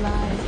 life.